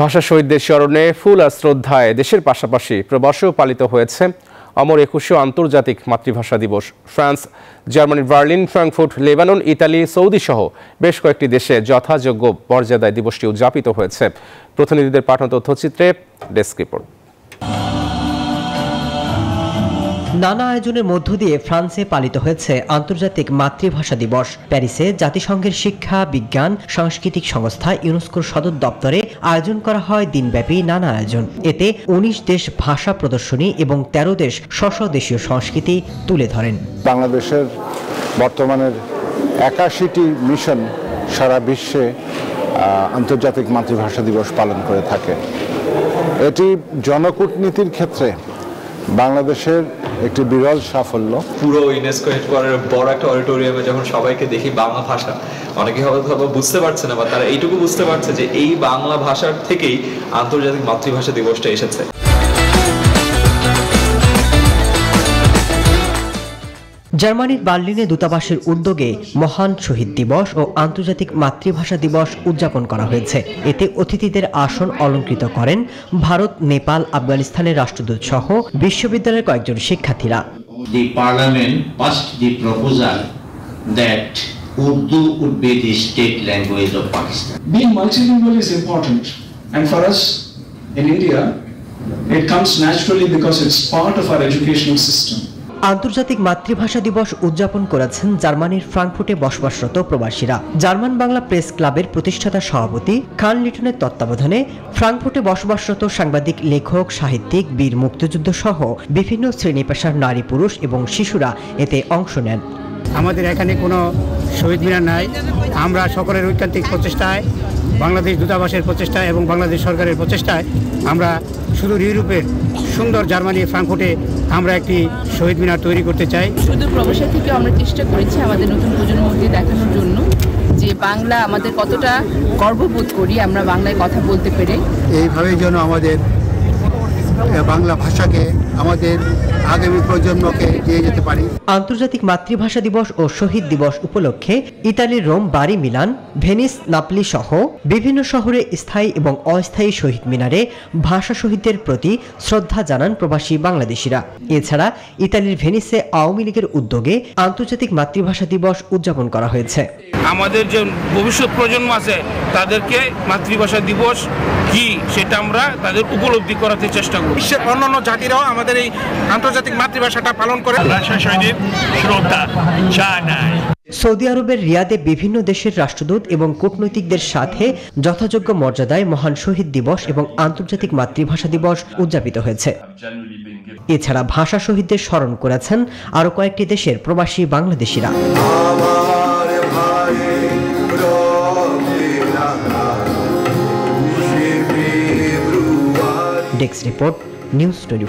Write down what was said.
ভাষা শহীদদের স্মরণে ফুল আর শ্রদ্ধায় দেশের পাশাপাশি প্রবাসেও পালিত হয়েছে অমর একুশে আন্তর্জাতিক মাতৃভাষা দিবস। France, Germany, Berlin, Frankfurt, Lebanon, Italy, Saudi সহ বেশ কয়েকটি দেশে যথাযোগ্য মর্যাদায় দিবসটি উদযাপিত হয়েছে। প্রতিনিধিদের পাঠানো তথ্যচিত্রে ডেস্ক রিপোর্ট। নানা আয়োজনের মধ্য দিয়ে ফ্রান্সে পালিত হয়েছে আন্তর্জাতিক মাতৃভাষা দিবস। প্যারিসে জাতিসংঘের শিক্ষা, বিজ্ঞান, সাংস্কৃতিক সংস্থা ইউনেস্কোর সদর দপ্তরে আয়োজন করা হয় দিনব্যাপী নানা আয়োজন। এতে ১৯ দেশ ভাষা প্রদর্শনী এবং ১৩ দেশ স্ব দেশীয় সংস্কৃতি তুলে ধরেন। বাংলাদেশের বর্তমানের একাশিটি মিশন সারা বিশ্বে আন্তর্জাতিক মাতৃভাষা দিবস পালন করে থাকে। এটি জনকূটনীতির ক্ষেত্রে বাংলাদেশের একটি বিরল সাফল্য। পুরো ইউনেস্কো হেডকোয়ার্টারের বড় একটা অডিটোরিয়ামে যখন সবাইকে দেখি বাংলা ভাষা, অনেকে হয়তো বুঝতে পারছে না বা তারা এইটুকু বুঝতে পারছে যে এই বাংলা ভাষার থেকেই আন্তর্জাতিক মাতৃভাষা দিবসটা এসেছে। জার্মানির বার্লিনে দূতাবাসের উদ্যোগে মহান শহীদ দিবস ও আন্তর্জাতিক মাতৃভাষা দিবস উদযাপন করা হয়েছে। এতে অতিথিদের আসন অলঙ্কৃত করেন ভারত নেপাল আফগানিস্তানের রাষ্ট্রদূত সহ বিশ্ববিদ্যালয়ের কয়েকজন শিক্ষার্থীরা। The parliament passed the proposal that Urdu would be the আন্তর্জাতিক মাতৃভাষা দিবস উদযাপন করেছেন জার্মানির ফ্রাঙ্কফুটে বসবাসরত প্রবাসীরা। জার্মান বাংলা প্রেস ক্লাবের প্রতিষ্ঠাতা সভাপতি খান লিটনের তত্ত্বাবধানে ফ্রাঙ্কফুটে বসবাসরত সাংবাদিক, লেখক, সাহিত্যিক, বীর, মুক্তিযুদ্ধ সহ বিভিন্ন শ্রেণি পেশার নারী, পুরুষ এবং শিশুরা এতে অংশ নেন। আমাদের এখানে কোনো শহীদ মিনার নাই। আমরা সকলের ঐকান্তিক প্রচেষ্টায় বাংলাদেশ দূতাবাসের প্রচেষ্টায় এবং বাংলাদেশ সরকারের প্রচেষ্টায় আমরা শুধু ইউরোপের সুন্দর জার্মানি ফ্রাঙ্কফুটে আমরা একটি শহীদ মিনার তৈরি করতে চাই। শুধু প্রবাসা থেকে আমরা চেষ্টা করেছি আমাদের নতুন প্রজন্মকে দেখানোর জন্য যে বাংলা আমাদের কতটা গর্ববোধ করি আমরা বাংলায় কথা বলতে পেরে। এইভাবেই যেন আমাদের বাংলা ভাষাকে আমাদের আগামী প্রজন্মকে দিয়ে যেতে পারি। আন্তর্জাতিক মাতৃভাষা দিবস ও শহীদ দিবস উপলক্ষে ইতালির রোম বাড়ি মিলান, ভেনিস, নাপলি সহ বিভিন্ন শহরে স্থায়ী এবং অস্থায়ী শহীদ মিনারে ভাষা শহীদদের প্রতি শ্রদ্ধা জানান প্রবাসী বাংলাদেশিরা। এছাড়া ইতালির ভেনিসে আওয়ামী লীগের উদ্যোগে আন্তর্জাতিক মাতৃভাষা দিবস উদযাপন করা হয়েছে। আমাদের যে ভবিষ্যৎ প্রজন্ম আছে তাদেরকে মাতৃভাষা দিবস কি সেটা আমরা তাদের উপলব্ধি করাতে চেষ্টা করি বিশ্বের অন্যান্য জাতিরাও আমাদের এই আন্তর্জাতিক মাতৃভাষাটা পালন করে ভাষা শহীদের শ্রদ্ধা জানাই সৌদি আরবের রিয়াদে বিভিন্ন দেশের রাষ্ট্রদূত এবং কূটনৈতিকদের সাথে যথাযোগ্য মর্যাদায় মহান শহীদ দিবস এবং আন্তর্জাতিক মাতৃভাষা দিবস উদযাপিত হয়েছে। এছাড়া ভাষা শহীদদের স্মরণ করেছেন আরও কয়েকটি দেশের প্রবাসী বাংলাদেশিরা। Desk report news twenty